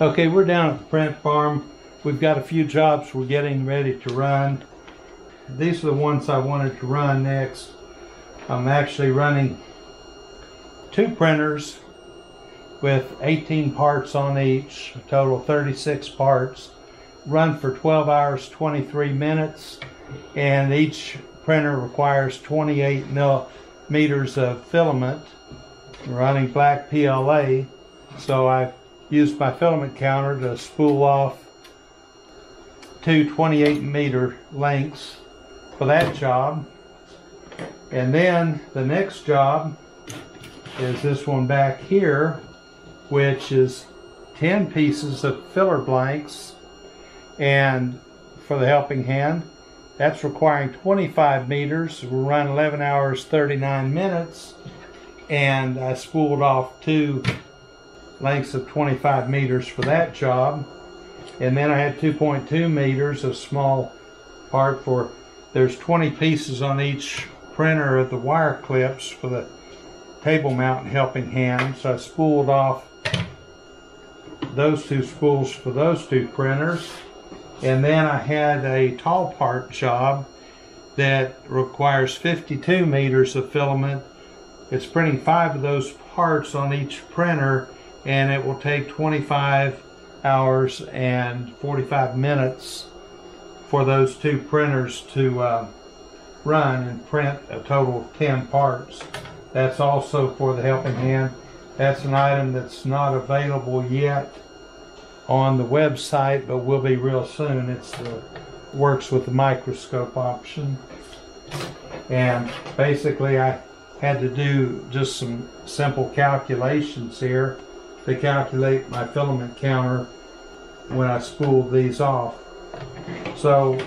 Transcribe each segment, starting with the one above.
Okay, we're down at the print farm. We've got a few jobs we're getting ready to run. These are the ones I wanted to run next. I'm actually running two printers with 18 parts on each, a total 36 parts, run for 12 hours 23 minutes, and each printer requires 28 millimeters of filament, running black PLA, so I used my filament counter to spool off two 28 meter lengths for that job. And then the next job is this one back here, which is 10 pieces of filler blanks. And for the helping hand, that's requiring 25 meters. We'll run 11 hours, 39 minutes. And I spooled off two lengths of 25 meters for that job. And then I had 2.2 meters of small part for, there's 20 pieces on each printer of the wire clips for the table mount and helping hand. So I spooled off those two spools for those two printers. And then I had a tall part job that requires 52 meters of filament. It's printing five of those parts on each printer and it will take 25 hours and 45 minutes for those two printers to uh, run and print a total of 10 parts. That's also for the helping hand. That's an item that's not available yet on the website, but will be real soon. It's the works with the microscope option. And basically I had to do just some simple calculations here to calculate my filament counter when I spooled these off. So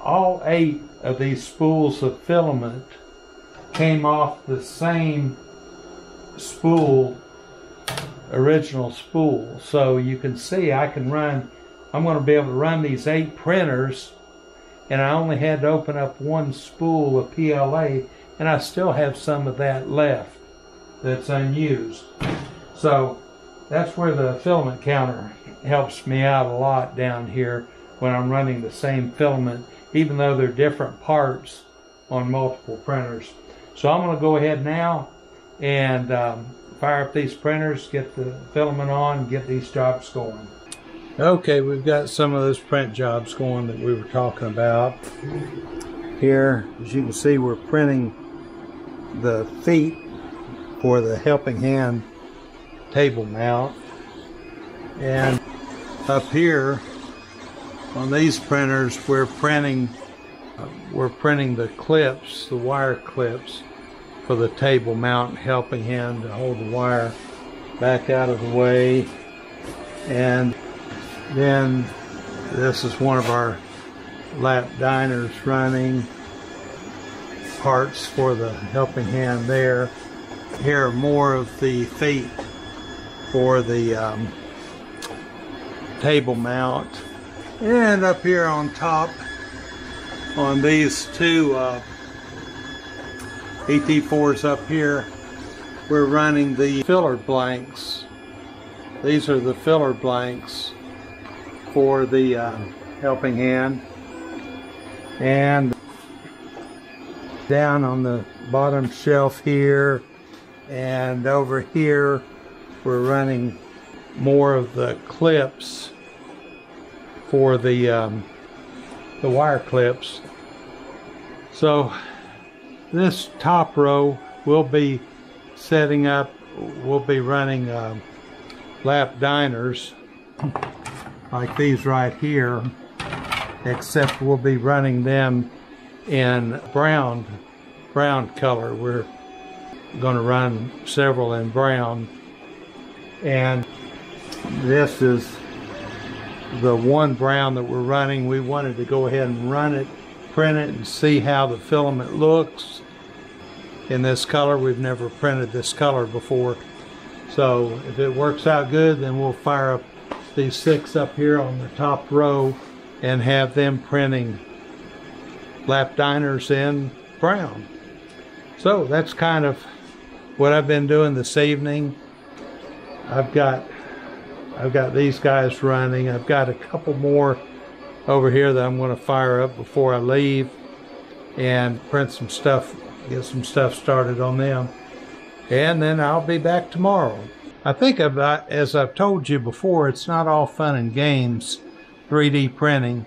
all eight of these spools of filament came off the same spool, original spool. So you can see I can run, I'm going to be able to run these eight printers and I only had to open up one spool of PLA and I still have some of that left that's unused. So that's where the filament counter helps me out a lot down here when I'm running the same filament, even though they're different parts on multiple printers. So I'm going to go ahead now and um, fire up these printers, get the filament on, get these jobs going. Okay, we've got some of those print jobs going that we were talking about. Here, as you can see, we're printing the feet for the helping hand table mount. And up here on these printers, we're printing uh, we're printing the clips, the wire clips for the table mount helping hand to hold the wire back out of the way. And then this is one of our lap diners running parts for the helping hand there. Here are more of the feet for the um, table mount. And up here on top on these two uh, ET4s up here, we're running the filler blanks. These are the filler blanks for the uh, helping hand. And down on the bottom shelf here and over here we're running more of the clips for the um, the wire clips. So this top row will be setting up, we'll be running um, lap diners like these right here, except we'll be running them in brown, brown color. We're going to run several in brown and this is the one brown that we're running. We wanted to go ahead and run it, print it, and see how the filament looks in this color. We've never printed this color before. So if it works out good, then we'll fire up these six up here on the top row and have them printing lap diners in brown. So that's kind of what I've been doing this evening. I've got I've got these guys running. I've got a couple more over here that I'm going to fire up before I leave and print some stuff, get some stuff started on them. And then I'll be back tomorrow. I think, about, as I've told you before, it's not all fun and games 3D printing.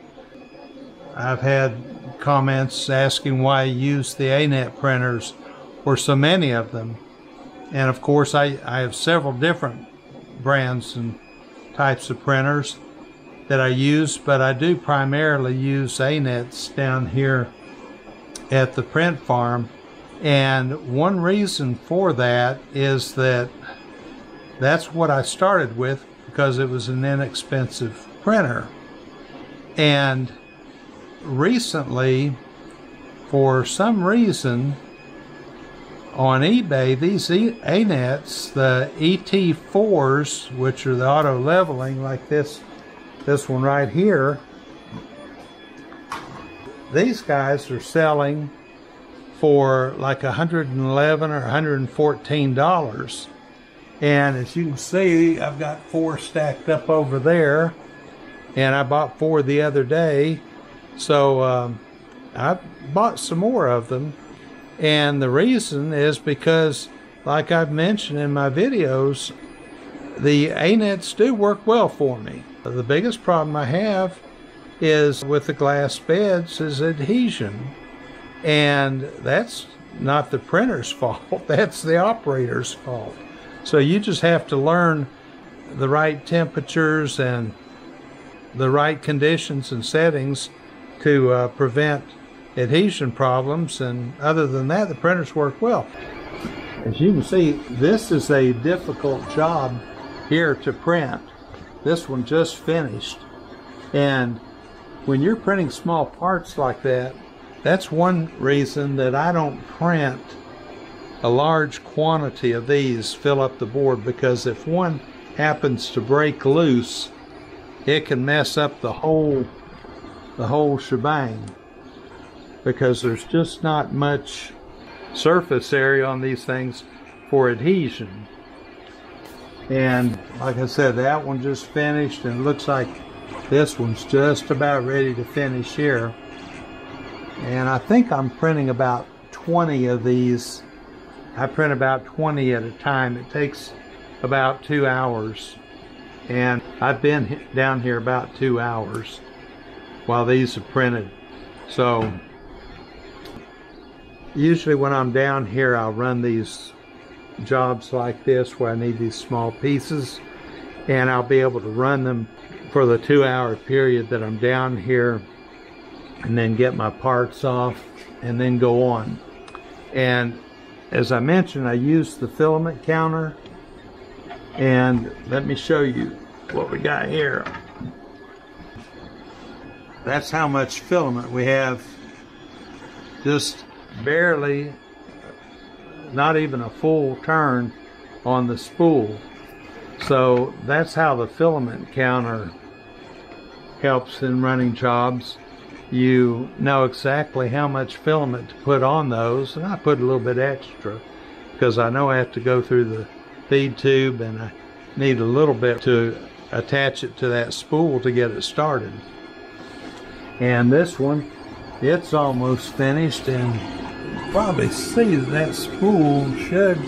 I've had comments asking why I use the ANET printers or so many of them. And of course, I, I have several different brands and types of printers that I use, but I do primarily use ANETs down here at the print farm. And one reason for that is that that's what I started with because it was an inexpensive printer. And recently, for some reason, on eBay, these ANETs, the ET4s, which are the auto leveling, like this, this one right here, these guys are selling for like 111 or 114 dollars. And as you can see, I've got four stacked up over there, and I bought four the other day. So um, I bought some more of them and the reason is because, like I've mentioned in my videos, the ANETs do work well for me. The biggest problem I have is with the glass beds is adhesion. And that's not the printer's fault, that's the operator's fault. So you just have to learn the right temperatures and the right conditions and settings to uh, prevent adhesion problems and other than that the printers work well. As you can see this is a difficult job here to print. This one just finished and when you're printing small parts like that that's one reason that I don't print a large quantity of these fill up the board because if one happens to break loose it can mess up the whole the whole shebang because there's just not much surface area on these things for adhesion. And like I said, that one just finished and it looks like this one's just about ready to finish here. And I think I'm printing about 20 of these. I print about 20 at a time. It takes about two hours. And I've been down here about two hours while these are printed. So usually when I'm down here I'll run these jobs like this where I need these small pieces and I'll be able to run them for the two hour period that I'm down here and then get my parts off and then go on. And as I mentioned I use the filament counter and let me show you what we got here. That's how much filament we have just barely, not even a full turn on the spool. So that's how the filament counter helps in running jobs. You know exactly how much filament to put on those, and I put a little bit extra because I know I have to go through the feed tube and I need a little bit to attach it to that spool to get it started. And this one, it's almost finished and probably see that spool should,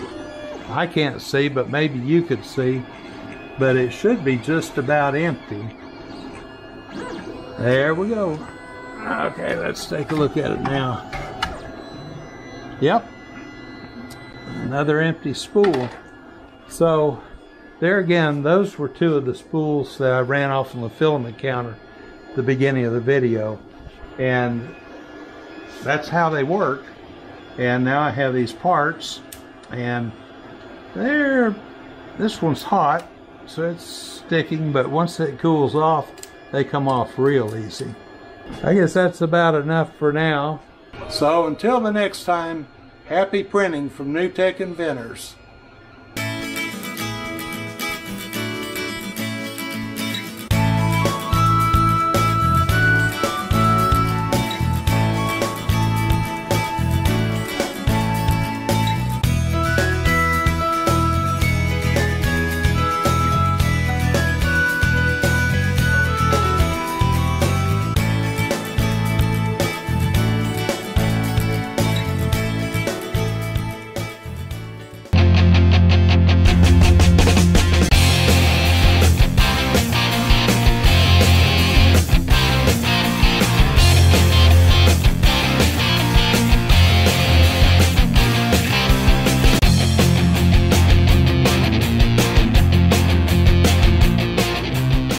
I can't see, but maybe you could see, but it should be just about empty. There we go. Okay, let's take a look at it now. Yep, another empty spool. So there again, those were two of the spools that I ran off on the filament counter the beginning of the video. And that's how they work. And now I have these parts and they're this one's hot so it's sticking but once it cools off they come off real easy. I guess that's about enough for now. So until the next time happy printing from New Tech Inventors